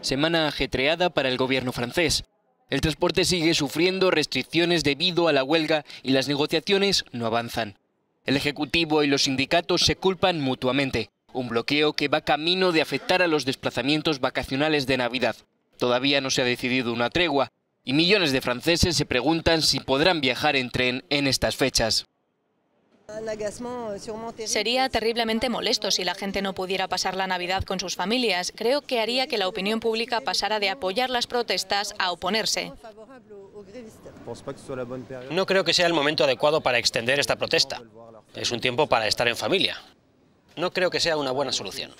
Semana ajetreada para el gobierno francés. El transporte sigue sufriendo restricciones debido a la huelga y las negociaciones no avanzan. El Ejecutivo y los sindicatos se culpan mutuamente. Un bloqueo que va camino de afectar a los desplazamientos vacacionales de Navidad. Todavía no se ha decidido una tregua y millones de franceses se preguntan si podrán viajar en tren en estas fechas. Sería terriblemente molesto si la gente no pudiera pasar la Navidad con sus familias. Creo que haría que la opinión pública pasara de apoyar las protestas a oponerse. No creo que sea el momento adecuado para extender esta protesta. Es un tiempo para estar en familia. No creo que sea una buena solución.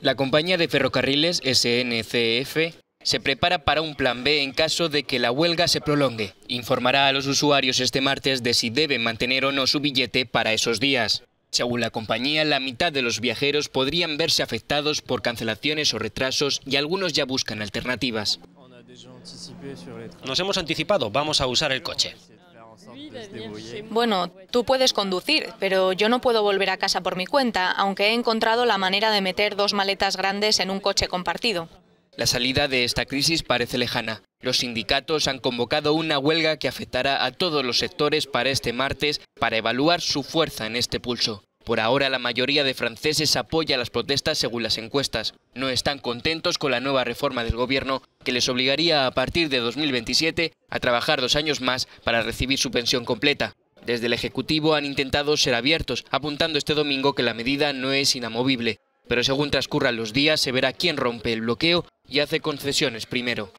La compañía de ferrocarriles SNCF se prepara para un plan B en caso de que la huelga se prolongue. Informará a los usuarios este martes de si deben mantener o no su billete para esos días. Según la compañía, la mitad de los viajeros podrían verse afectados por cancelaciones o retrasos y algunos ya buscan alternativas. Nos hemos anticipado, vamos a usar el coche. Bueno, tú puedes conducir, pero yo no puedo volver a casa por mi cuenta, aunque he encontrado la manera de meter dos maletas grandes en un coche compartido. La salida de esta crisis parece lejana. Los sindicatos han convocado una huelga que afectará a todos los sectores para este martes para evaluar su fuerza en este pulso. Por ahora la mayoría de franceses apoya las protestas según las encuestas. No están contentos con la nueva reforma del gobierno que les obligaría a partir de 2027 a trabajar dos años más para recibir su pensión completa. Desde el Ejecutivo han intentado ser abiertos, apuntando este domingo que la medida no es inamovible. Pero según transcurran los días se verá quién rompe el bloqueo y hace concesiones primero.